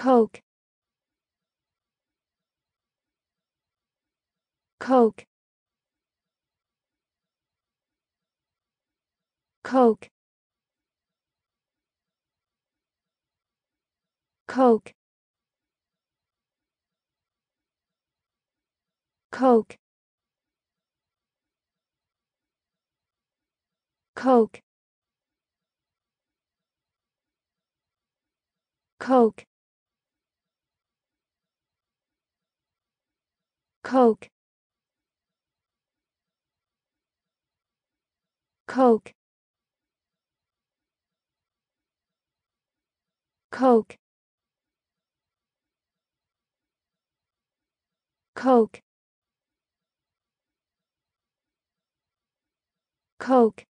Coke. Coke. Coke. Coke. Coke. Coke. Coke Coke. Coke. Coke. Coke. Coke